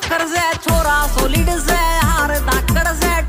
Tırzet orası